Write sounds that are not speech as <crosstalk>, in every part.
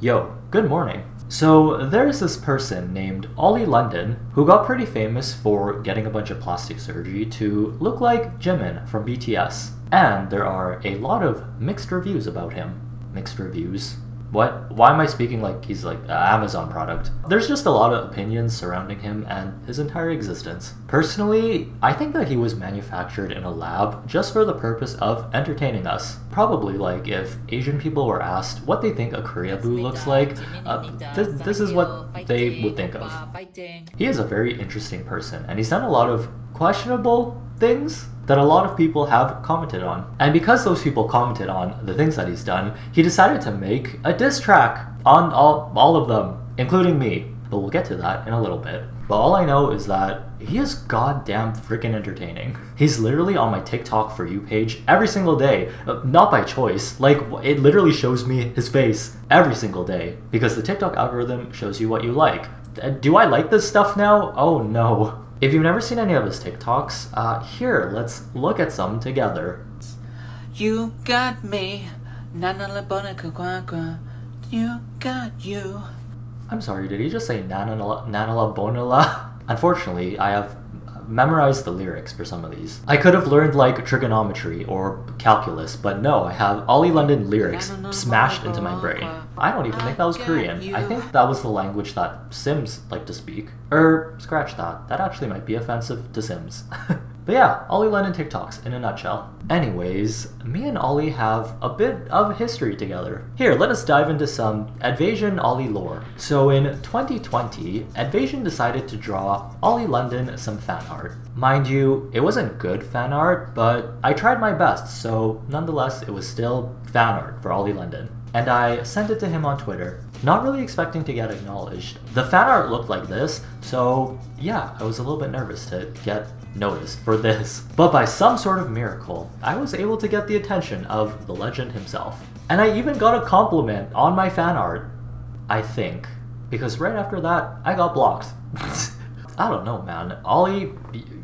Yo, good morning. So, there's this person named Oli London who got pretty famous for getting a bunch of plastic surgery to look like Jimin from BTS. And there are a lot of mixed reviews about him. Mixed reviews? What? Why am I speaking like he's like an Amazon product? There's just a lot of opinions surrounding him and his entire existence. Personally, I think that he was manufactured in a lab just for the purpose of entertaining us. Probably like if Asian people were asked what they think a Koreaboo looks like, uh, th- this is what they would think of. He is a very interesting person and he's done a lot of questionable things that a lot of people have commented on. And because those people commented on the things that he's done, he decided to make a diss track on all, all of them, including me. But we'll get to that in a little bit. But all I know is that he is goddamn freaking entertaining. He's literally on my TikTok for you page every single day. Uh, not by choice. Like, it literally shows me his face every single day. Because the TikTok algorithm shows you what you like. Uh, do I like this stuff now? Oh no. If you've never seen any of his TikToks, uh, here, let's look at some together. You got me. You got you. I'm sorry, did he just say Nanala? <laughs> Unfortunately, I have memorized the lyrics for some of these. I could have learned like trigonometry or calculus, but no, I have Oli London lyrics smashed into my brain. I don't even think that was Korean. I think that was the language that Sims like to speak. Er, scratch that. That actually might be offensive to Sims. <laughs> But yeah, Oli London TikToks in a nutshell. Anyways, me and Oli have a bit of history together. Here, let us dive into some Edvasian Oli lore. So in 2020, Edvasian decided to draw Oli London some fan art. Mind you, it wasn't good fan art, but I tried my best, so nonetheless, it was still fan art for Oli London. And I sent it to him on Twitter, not really expecting to get acknowledged. The fan art looked like this, so yeah, I was a little bit nervous to get notice for this. But by some sort of miracle, I was able to get the attention of the legend himself. And I even got a compliment on my fan art, I think. Because right after that, I got blocked. <laughs> I don't know, man. Oli,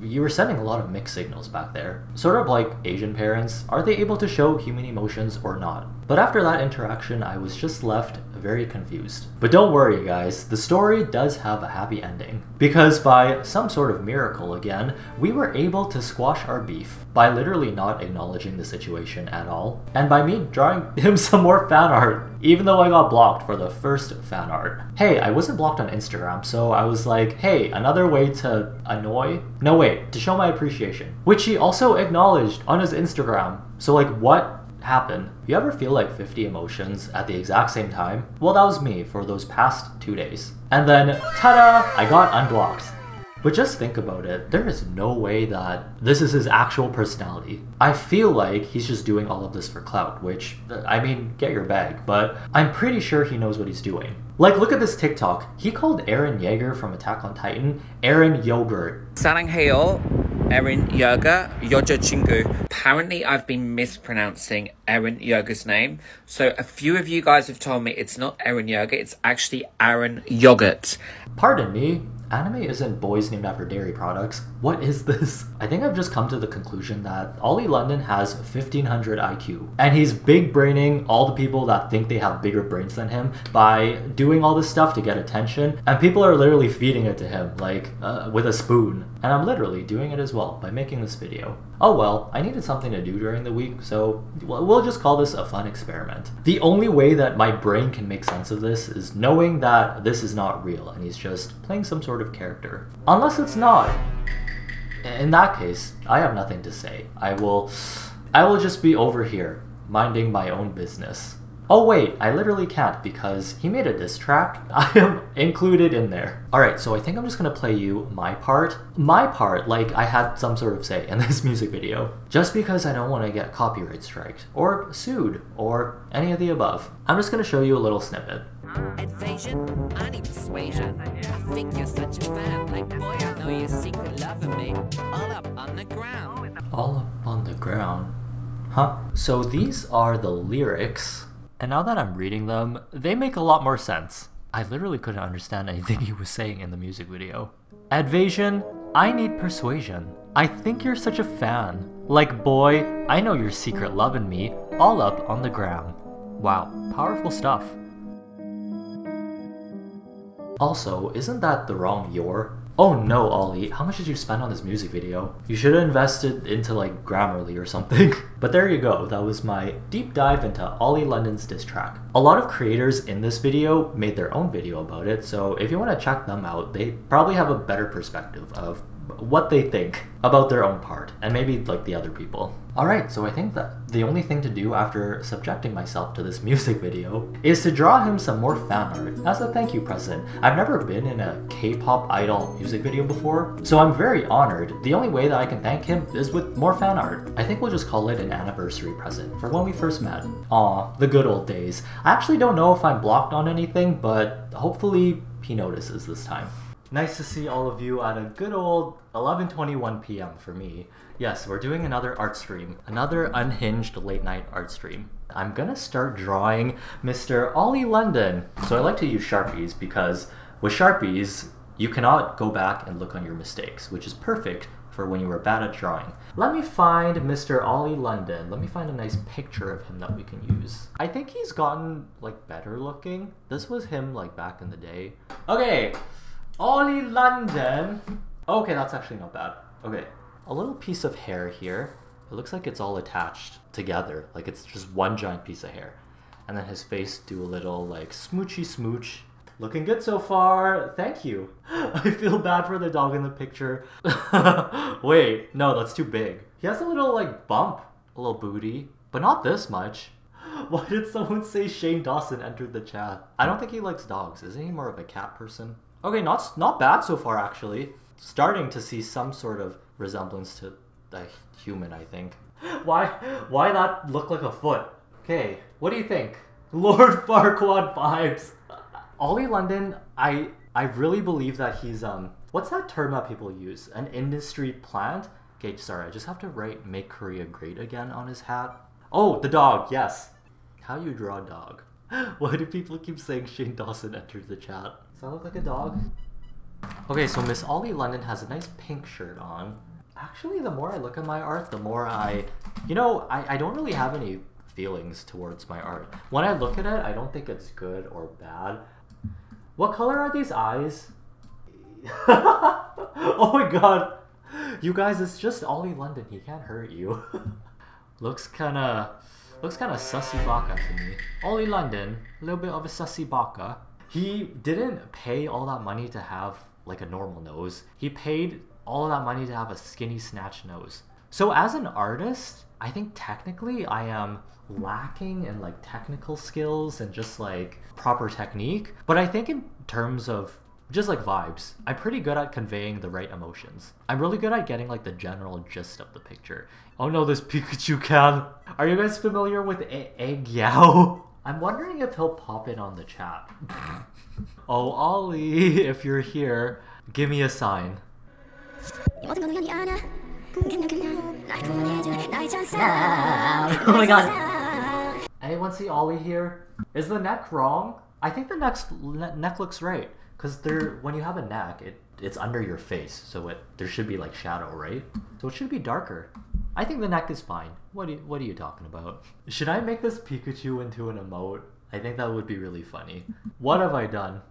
you were sending a lot of mixed signals back there. Sort of like Asian parents, are they able to show human emotions or not? But after that interaction, I was just left very confused. But don't worry guys, the story does have a happy ending. Because by some sort of miracle again, we were able to squash our beef by literally not acknowledging the situation at all, and by me drawing <laughs> him some more fan art, even though I got blocked for the first fan art. Hey, I wasn't blocked on Instagram, so I was like, hey, another way to annoy? No wait, to show my appreciation. Which he also acknowledged on his Instagram. So like what happen. You ever feel like 50 emotions at the exact same time? Well, that was me for those past two days. And then, ta-da, I got unblocked. But just think about it. There is no way that this is his actual personality. I feel like he's just doing all of this for clout, which, uh, I mean, get your bag, but I'm pretty sure he knows what he's doing. Like, look at this TikTok. He called Eren Yeager from Attack on Titan Aaron Yogurt. 사랑해요, Eren Yeager, 여자친구. Apparently, I've been mispronouncing Eren Yoga's name. So, a few of you guys have told me it's not Aaron Yoga, it's actually Aaron Yogurt. Pardon me, anime isn't boys named after dairy products. What is this? <laughs> I think I've just come to the conclusion that Oli London has 1500 IQ. And he's big braining all the people that think they have bigger brains than him by doing all this stuff to get attention. And people are literally feeding it to him, like uh, with a spoon. And I'm literally doing it as well by making this video. Oh well, I needed something to do during the week, so we'll just call this a fun experiment. The only way that my brain can make sense of this is knowing that this is not real and he's just playing some sort of character. Unless it's not. In that case, I have nothing to say. I will I will just be over here, minding my own business. Oh wait, I literally can't because he made a diss track. <laughs> I am included in there. Alright, so I think I'm just gonna play you my part. My part, like I had some sort of say in <laughs> this music video. Just because I don't want to get copyright striked, or sued, or any of the above. I'm just gonna show you a little snippet. Edvasian, I need persuasion. I think you're such a fan. Like, boy, I know you're secret loving me. All up on the ground. All up on the ground. Huh? So these are the lyrics and now that I'm reading them, they make a lot more sense. I literally couldn't understand anything <laughs> he was saying in the music video. Edvasian, I need persuasion. I think you're such a fan. Like, boy, I know your secret love in me, all up on the ground. Wow, powerful stuff. Also, isn't that the wrong your? Oh no, Oli, how much did you spend on this music video? You should have invested into like Grammarly or something. <laughs> but there you go, that was my deep dive into Oli London's diss track. A lot of creators in this video made their own video about it, so if you want to check them out, they probably have a better perspective of what they think about their own part and maybe like the other people. Alright, so I think that the only thing to do after subjecting myself to this <laughs> music video is to draw him some more fan art as a thank you present. I've never been in a K-pop idol music video before, so I'm very honored. The only way that I can thank him is with more fan art. I think we'll just call it an anniversary present for when we first met. Aw, the good old days. I actually don't know if I'm blocked on anything, but hopefully he notices this time. Nice to see all of you at a good old 11:21 p.m. for me. Yes, we're doing another art stream, another unhinged late night art stream. I'm gonna start drawing Mr. Oli London. So I like to use Sharpies because with Sharpies, you cannot go back and look on your mistakes, which is perfect for when you were bad at drawing. Let me find Mr. Oli London. Let me find a nice picture of him that we can use. I think he's gotten like better looking. This was him like back in the day. Okay, Oli London. Okay, that's actually not bad. Okay, a little piece of hair here. It looks like it's all attached together, like it's just one giant piece of hair. And then his face do a little like smoochy smooch. Looking good so far. Thank you. <laughs> I feel bad for the dog in the picture. <laughs> Wait, no, that's too big. He has a little like bump, a little booty, but not this much. <laughs> Why did someone say Shane Dawson entered the chat? I don't think he likes dogs. Isn't he more of a cat person? Okay, not not bad so far actually. Starting to see some sort of resemblance to a human, I think. <laughs> Why why not look like a foot? Okay, what do you think? <laughs> Lord Farquaad vibes. <laughs> Oli London, I I really believe that he's um what's that term that people use? An industry plant? Okay, sorry, I just have to write make Korea great again on his hat. Oh, the dog, yes. How you draw a dog? <laughs> Why do people keep saying Shane Dawson entered the chat? Does that look like a dog? Okay, so Miss Oli London has a nice pink shirt on. Actually, the more I look at my art, the more I... You know, I, I don't really have any feelings towards my art. When I look at it, I don't think it's good or bad. What color are these eyes? <laughs> oh my god! You guys, it's just Oli London. He can't hurt you. <laughs> Looks kinda... Looks kinda sussy baka to me. Oli London, a little bit of a sussy baka. He didn't pay all that money to have like a normal nose. He paid all that money to have a skinny snatch nose. So as an artist, I think technically I am lacking in like technical skills and just like proper technique. But I think in terms of just like vibes, I'm pretty good at conveying the right emotions. I'm really good at getting like the general gist of the picture. Oh no, this <laughs> Pikachu can. Are you guys familiar with e- Egg Yao? <laughs> I'm wondering if he'll pop in on the chat. <laughs> oh, Oli, if you're here, give me a sign. oh my god. Anyone see Oli here? Is the neck wrong? I think the neck's, ne- neck looks right. Because there, when you have a neck, it, it's under your face, so it there should be like shadow, right? So it should be darker. I think the neck is fine. What what are you talking about? Should I make this Pikachu into an emote? I think that would be really funny. What have I done?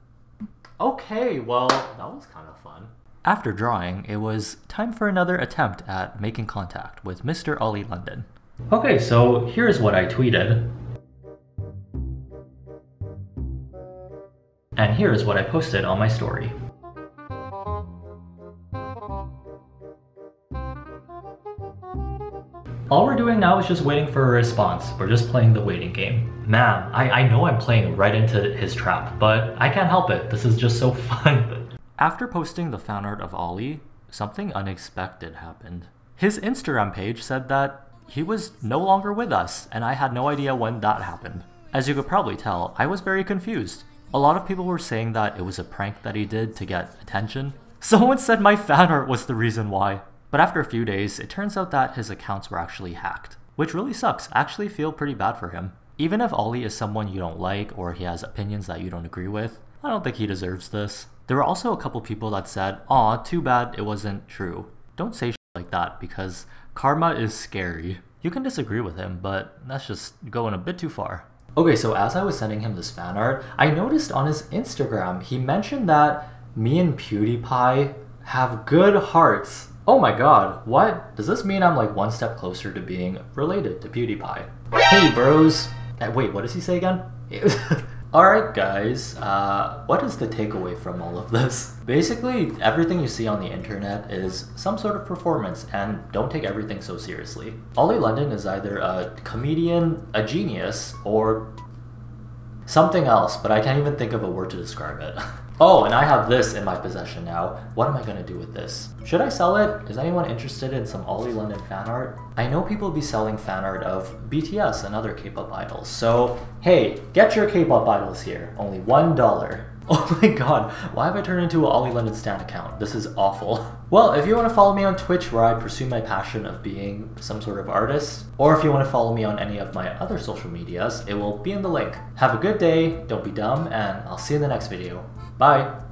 Okay, well, that was kind of fun. After drawing, it was time for another attempt at making contact with Mr. Oli London. Okay, so here's what I tweeted. And here's what I posted on my story. All we're doing now is just waiting for a response. We're just playing the waiting game. Man, I, I know I'm playing right into his trap, but I can't help it. This is just so <laughs> fun. After posting the fan art of Oli, something unexpected happened. His Instagram page said that he was no longer with us, and I had no idea when that happened. As you could probably tell, I was very confused. A lot of people were saying that it was a prank that he did to get attention. <laughs> Someone said my fan art was the reason why. But after a few days, it turns out that his accounts were actually hacked. Which really sucks. I actually feel pretty bad for him. Even if Oli is someone you don't like or he has opinions that you don't agree with, I don't think he deserves this. There were also a couple people that said, aw, too bad it wasn't true. Don't say like that because karma is scary. You can disagree with him, but that's just going a bit too far. Okay, so as I was sending him this fan art, I noticed on his Instagram he mentioned that me and PewDiePie have good hearts. Oh my god, what? Does this mean I'm like one step closer to being related to PewDiePie? Hey bros! Uh, wait, what does he say again? <laughs> Alright guys, uh, what is the takeaway from all of this? Basically, everything you see on the internet is some sort of performance, and don't take everything so seriously. Oli London is either a comedian, a genius, or something else, but I can't even think of a word to describe it. <laughs> oh, and I have this in my possession now. What am I gonna do with this? Should I sell it? Is anyone interested in some Oli London fan art? I know people be selling fan art of BTS and other K-pop idols, so hey, get your K-pop idols here. Only one dollar. <laughs> Oh my god, why have I turned into an Oli London Stan account? This is awful. <laughs> Well, if you want to follow me on Twitch where I pursue my passion of being some sort of artist, or if you want to follow me on any of my other social medias, it will be in the link. Have a good day, don't be dumb, and I'll see you in the next video. Bye!